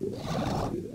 Yeah.